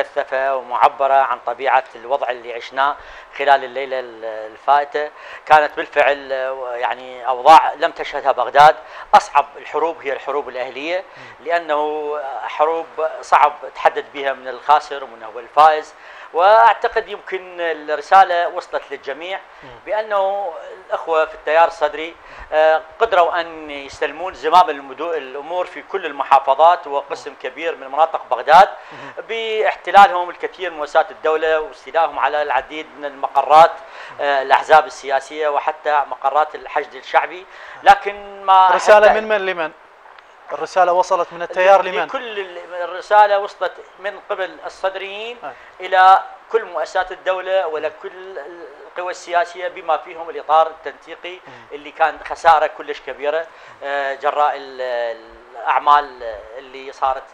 مكثفة ومعبرة عن طبيعة الوضع اللي عشناه خلال الليلة الفائتة. كانت بالفعل يعني أوضاع لم تشهدها بغداد. أصعب الحروب هي الحروب الأهلية لأنه حروب صعب تحدد بها من الخاسر ومن هو الفائز. وأعتقد يمكن الرسالة وصلت للجميع بأنه الأخوة في التيار الصدري آه، قدروا أن يستلمون زمام الأمور في كل المحافظات وقسم كبير من مناطق بغداد باحتلالهم الكثير من مؤسسات الدولة واستيلائهم على العديد من المقرات آه، الأحزاب السياسية وحتى مقرات الحشد الشعبي. لكن ما رسالة من من؟ لمن؟ الرسالة وصلت من التيار لمن؟ كل الرسالة وصلت من قبل الصدريين أه. إلى كل مؤسسات الدولة ولكل القوى السياسية بما فيهم الإطار التنسيقي اللي كان خسارة كلش كبيرة. آه، جراء الأعمال اللي صارت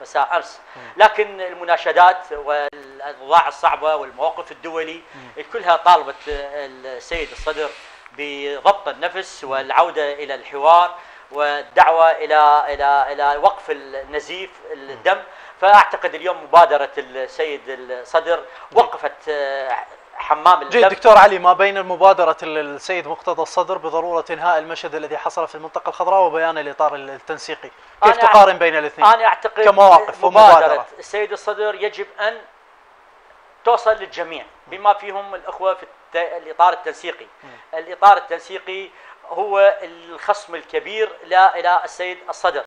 مساء أمس. لكن المناشدات والأوضاع الصعبة والمواقف الدولي كلها طالبت السيد الصدر بضبط النفس والعودة إلى الحوار. والدعوه إلى إلى إلى وقف النزيف الدم. فأعتقد اليوم مبادرة السيد الصدر وقفت آه، حمام الدم. جيد دكتور علي ما بين مبادرة السيد مقتدى الصدر بضرورة إنهاء المشهد الذي حصل في المنطقة الخضراء وبيان الإطار التنسيقي؟ كيف تقارن بين الاثنين؟ أنا أعتقد كمواقف ومبادرة. السيد الصدر يجب أن توصل للجميع بما فيهم الأخوة في الإطار التنسيقي. الإطار التنسيقي هو الخصم الكبير لا إلى السيد الصدر.